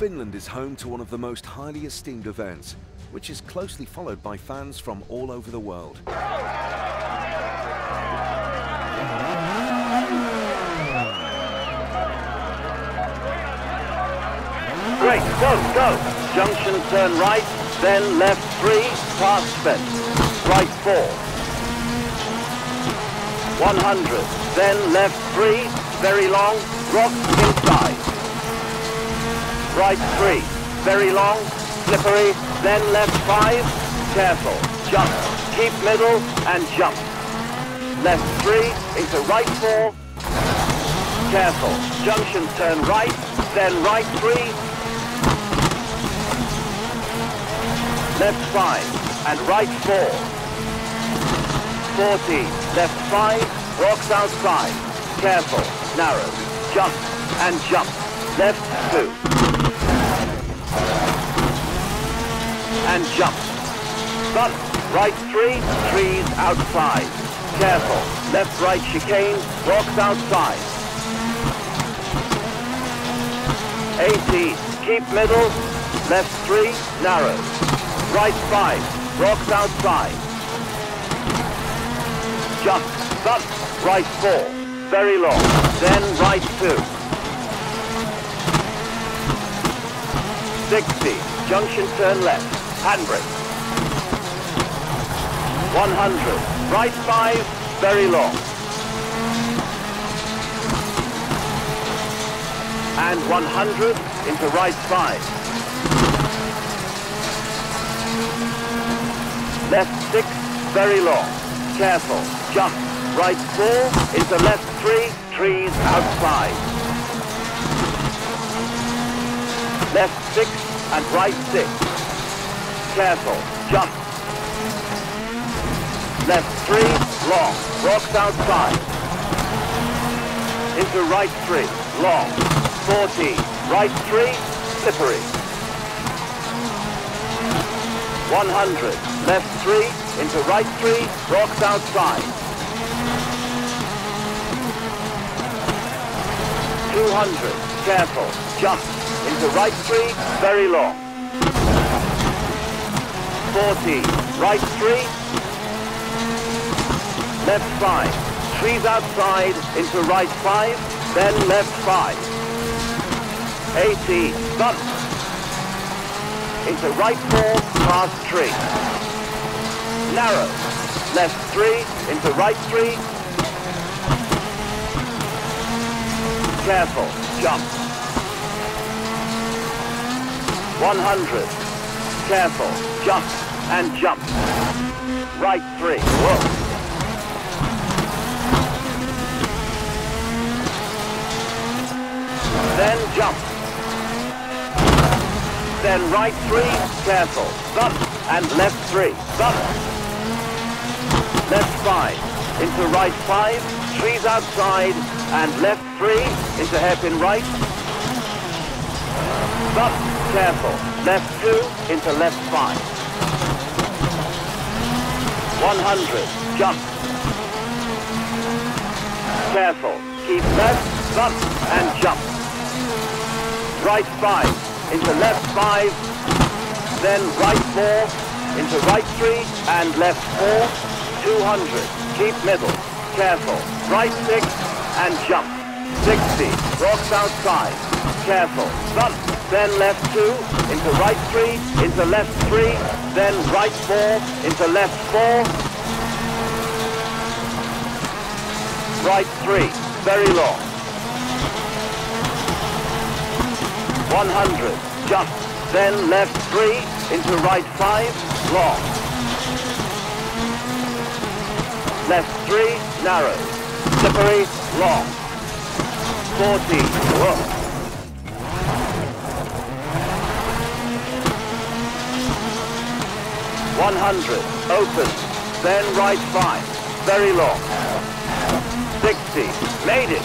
Finland is home to one of the most highly esteemed events, which is closely followed by fans from all over the world. Great, go, go. Junction turn right, then left three, past fence. Right four. 100, then left three, very long, rock inside. Right three, very long, slippery, then left five, careful, jump, keep middle and jump. Left three, into right four, careful, junction turn right, then right three, left five, and right four. 40, left five, rocks outside, careful, narrow, jump, and jump, left two. And jump. Front, right three, trees outside, careful, left right chicane, rocks outside. 80, keep middle, left three, narrow, right five, rocks outside. Jump, front, right four, very long, then right two. 60, junction turn left, handbrake. 100, right 5, very long. And 100 into right 5. Left 6, very long. Careful, jump. Right 4 into left 3, trees outside. Left 6 and right 6. Cancel. Jump. Left three, long. Rocks outside. Into right three, long. Forty. Right three, slippery. 100. Left three, into right three, rocks outside. 200. Careful. Jump. Into right three, very long. 40, right three, left five, trees outside, into right five, then left five. 80, bump, into right four, past three. Narrow, left three, into right three. Careful, jump. 100, careful, jump, and jump. Right three, whoa. Then jump. Then right three, careful. Bump and left three. Bump. Left five. Into right five. Trees outside. And left three. Into hairpin right. Bump. Careful. Left two. Into left five. 100. Jump. Careful. Keep left. Bump and jump. Right five into left five, then right four, into right three, and left four, 200. Keep middle, careful. Right six, and jump. 60, rocks outside, careful. Bump, then left two, into right three, into left three, then right four, into left four. Right three, very long. 100, jump, then left three, into right five, long. Left three, narrow, slippery, long. 40, whoa. One hundred, open, then right five, very long. Sixty, made it.